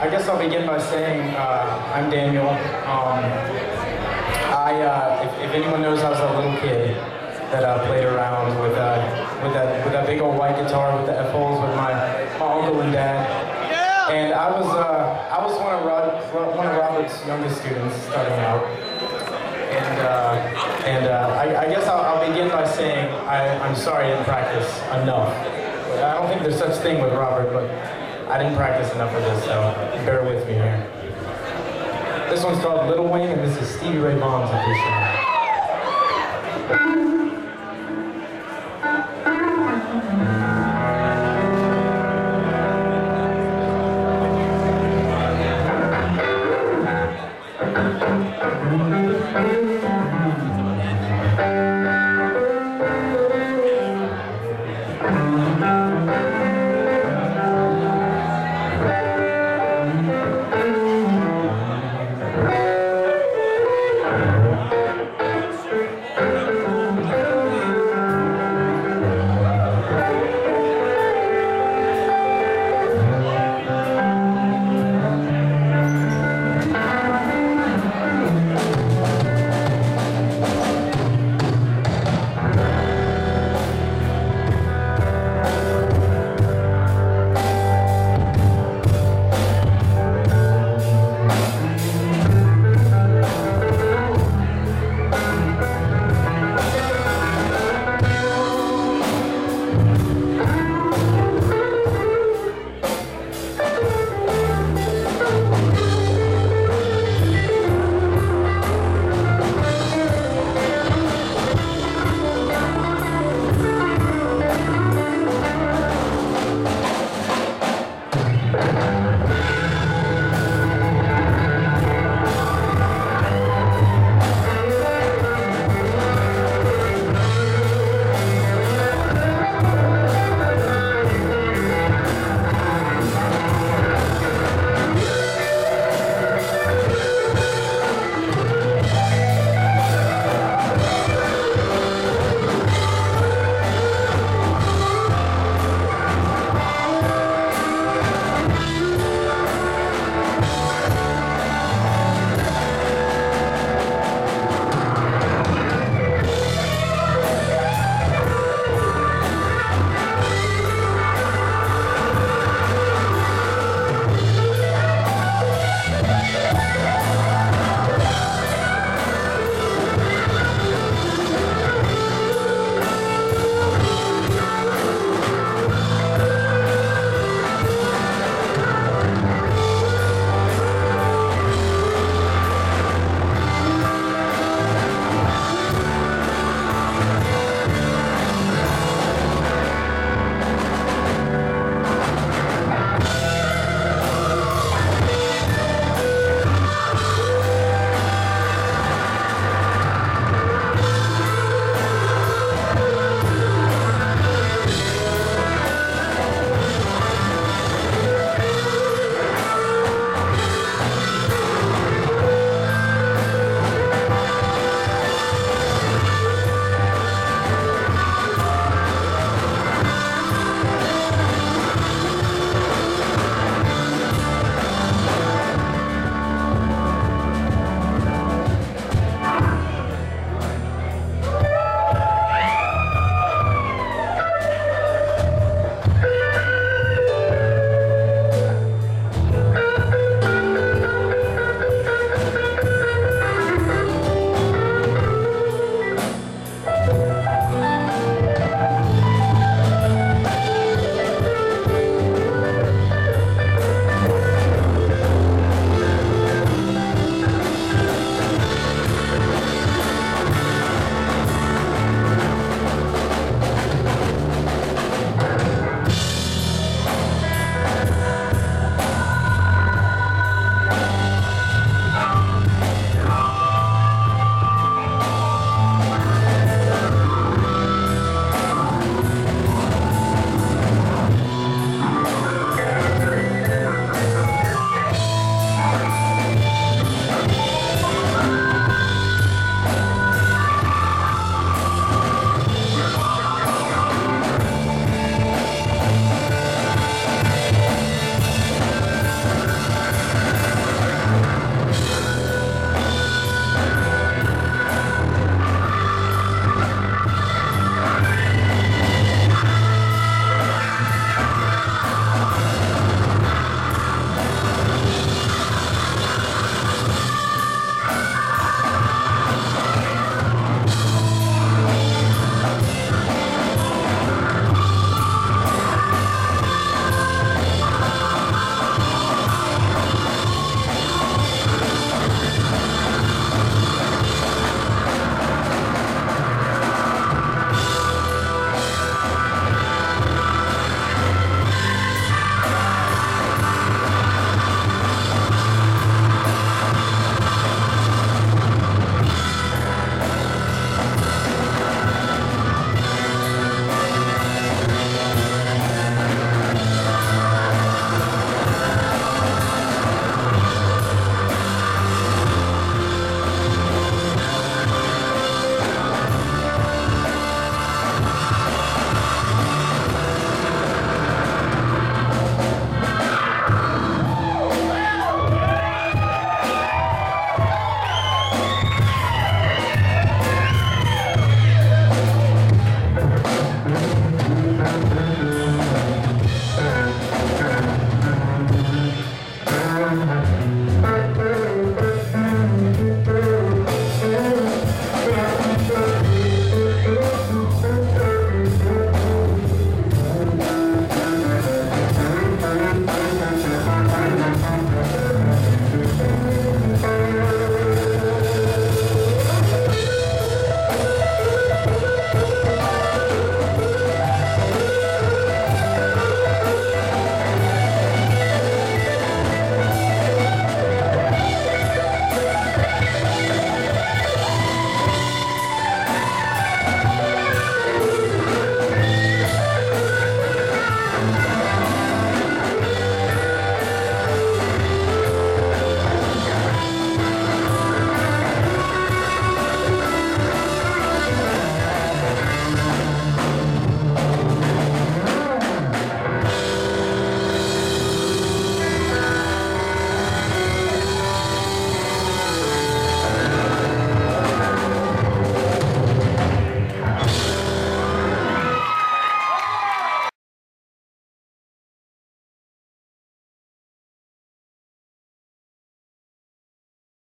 I guess I'll begin by saying uh, I'm Daniel. Um, I, uh, if, if, anyone knows, I was a little kid that uh, played around with uh, with that with that big old white guitar with the F holes with my, my uncle and dad. Yeah. And I was uh, I was one of Rod, one of Robert's youngest students starting out. And uh, and I, I, guess I'll, I'll, begin by saying I, I'm sorry I didn't practice enough. I don't think there's such thing with Robert, but I didn't practice enough for this, so bear with me here. This one's called Little Wing, and this is Stevie Ray Vaughan's edition.